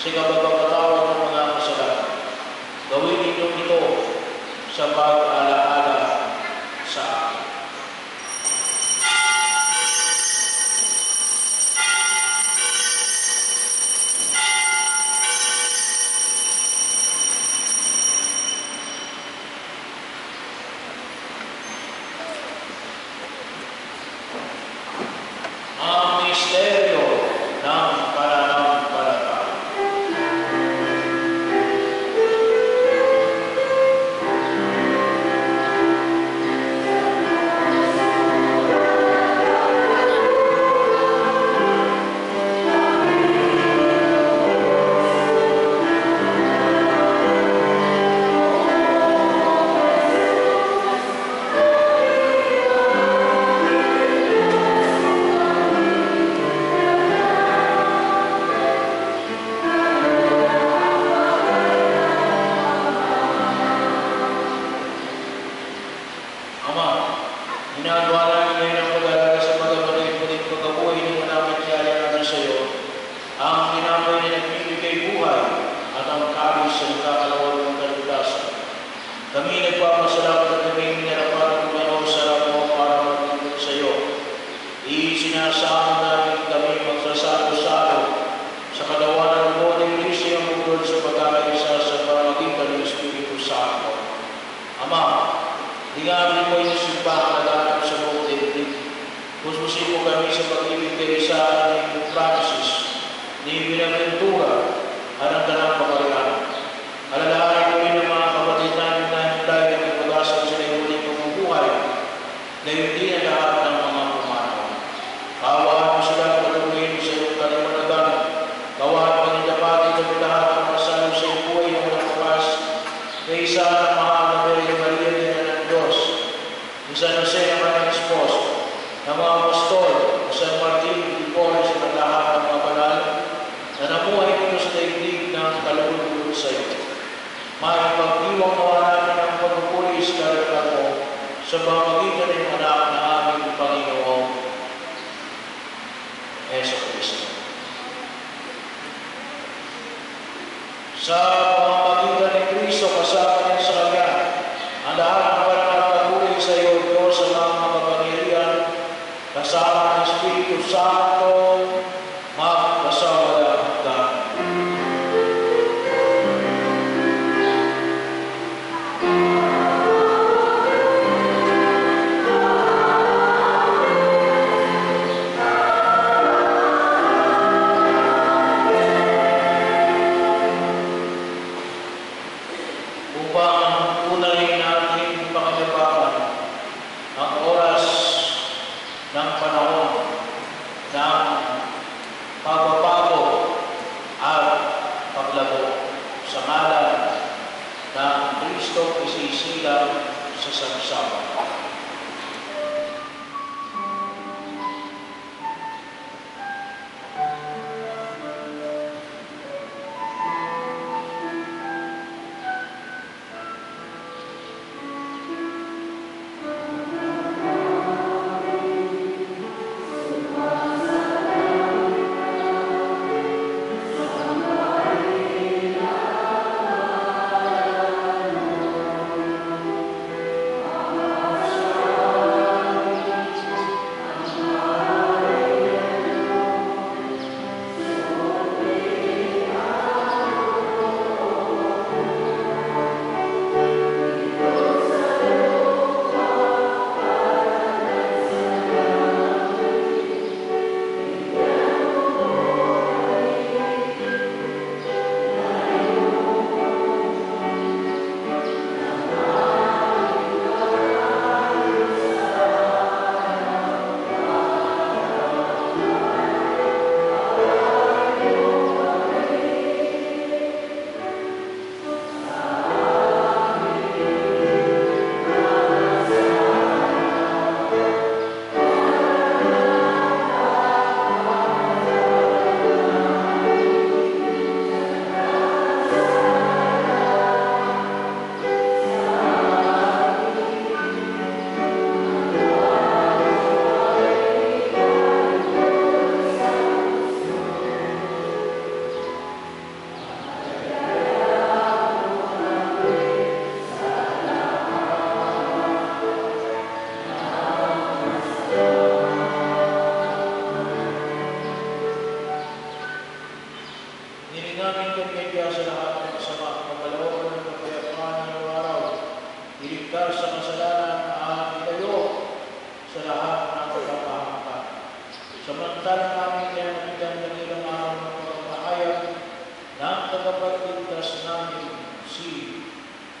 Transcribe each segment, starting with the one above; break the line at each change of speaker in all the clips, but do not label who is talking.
Sa kabagpapatawad Obrigado, uma sa pamagitan ng anak na aming Panginoong Heso Kristo. Sa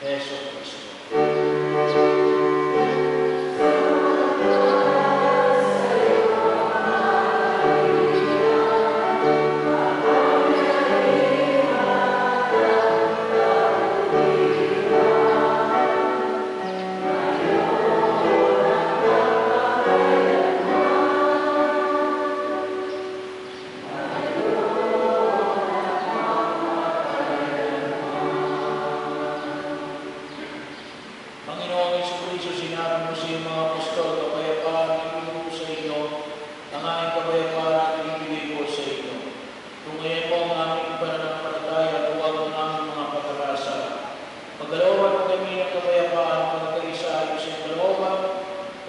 Eso.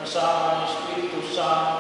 sa Espiritu Santo,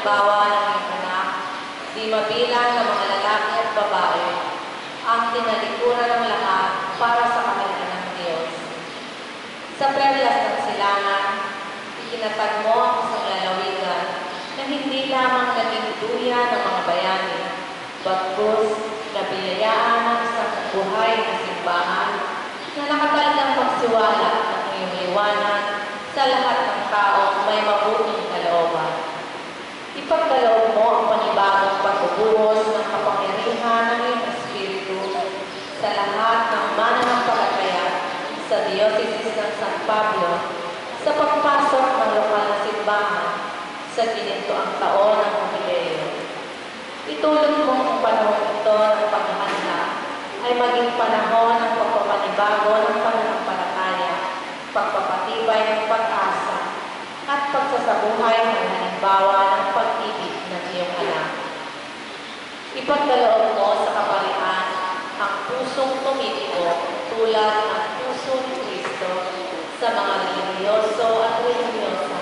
halimbawa ng anak, di mabilang ng mga lalaki at babae, ang tinalikuran ng lahat para sa kanila ng Diyos. Sa perlas ng silangan, ikinatag mo ang isang lalawigan na hindi lamang naging duya ng mga bayani, bagkus na binayaan ng isang buhay na simbahan na nakatalagang magsiwala ng iyong liwanag sa lahat ng tao may mabuting kalooban. Ipagkaloob mo ang panibagong pagbubuhos ng kapangyarihan ng iyong Espiritu sa lahat ng mananampalataya sa Diocese ng San Pablo sa pagpasok ng lokal na simbahan sa ginintoang taon ng Jubileo. Itulong mo ang panahon ito ng paghahanda ay maging panahon ng pagpapanibago ng pananampalataya, pagpapatibay ng pag-asa, at pagsasabuhay ng halimbawa ng pag-ibig ng iyong anak. Ipagkaloob mo sa kapalian ang pusong tumitiko tulad ng puso ni Kristo sa mga religyoso at religyosa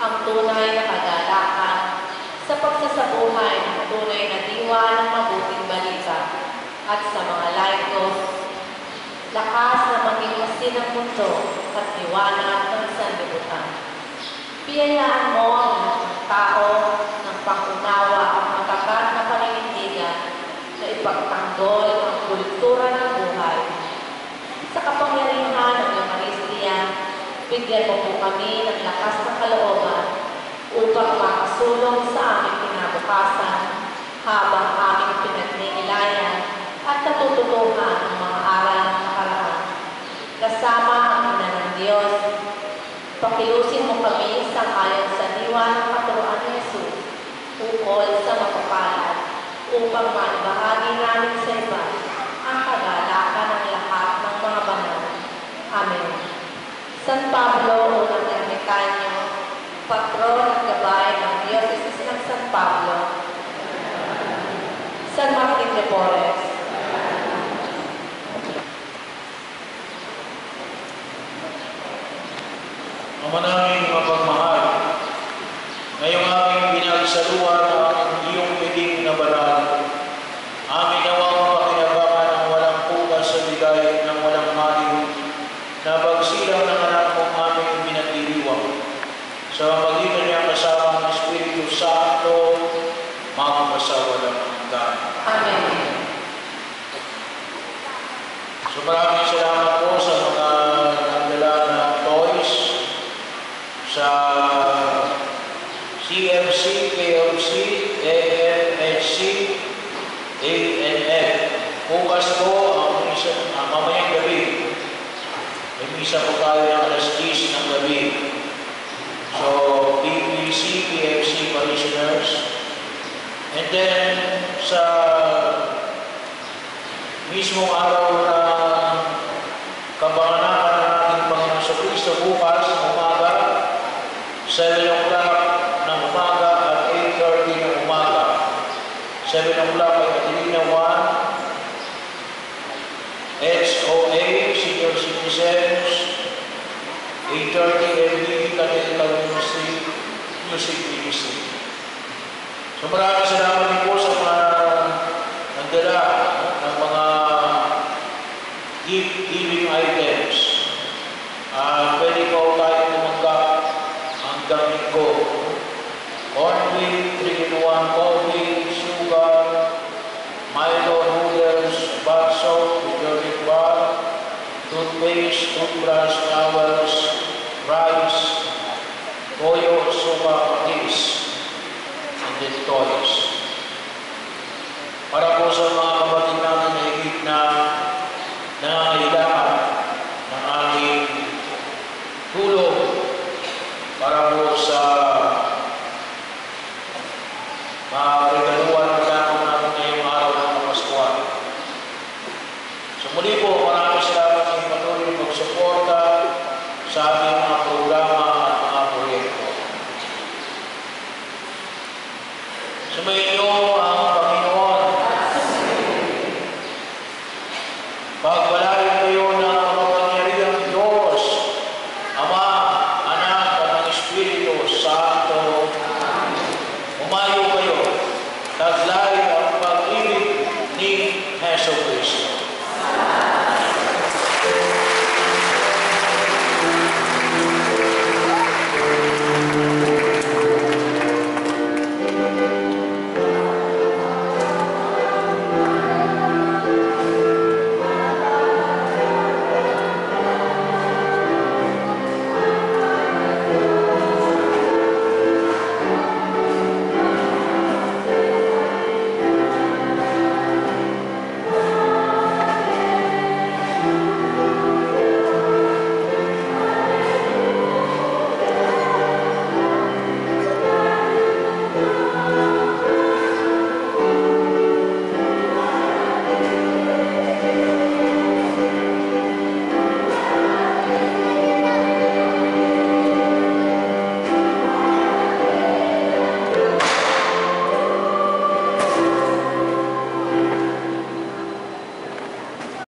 ang tunay na kagalakan sa pagsasabuhay ng tunay na diwa ng mabuting balita at sa mga laicos, lakas na maging masin ng mundo at liwanag ng sanlibutan. Biyayaan mo ang tao ng pangunawa at matapat na paninindigan na ipagtanggol ang kultura ng buhay. Sa kapangyarihan ng Eucharistia, bigyan mo po kami ng lakas ng kalooban upang makasulong sa aming kinabukasan habang aming pinagnilayan at natututuhan ang mga aral ng nakaraan. Kasama pakilusin mo kami sa ayon sa diwa ng katuruan ni Jesus ukol sa mapapalad upang maibahagi namin sa iba ang kagalakan ng lahat ng mga banal. Amen. San Pablo, unang ermitanyo, patron at gabay ng Diocese ng San Pablo, San Martin de Porres,
Amana sa CMC, KLC, AFHC, ANF. Bukas po ang misa, ang mamayang gabi. May misa po tayo ng alas 10 ng gabi. So, PPC, PFC parishioners. And then, sa mismong araw na Music Ministry. So maraming salamat din po sa mga nagdala no, ng mga gift giving items. Ah, pwede po tayo tumanggap hanggang linggo. Cornmeal, 3-in-1 coffee, sugar, Milo noodles, bath salt, detergent bar, toothpaste, toothbrush, Uh,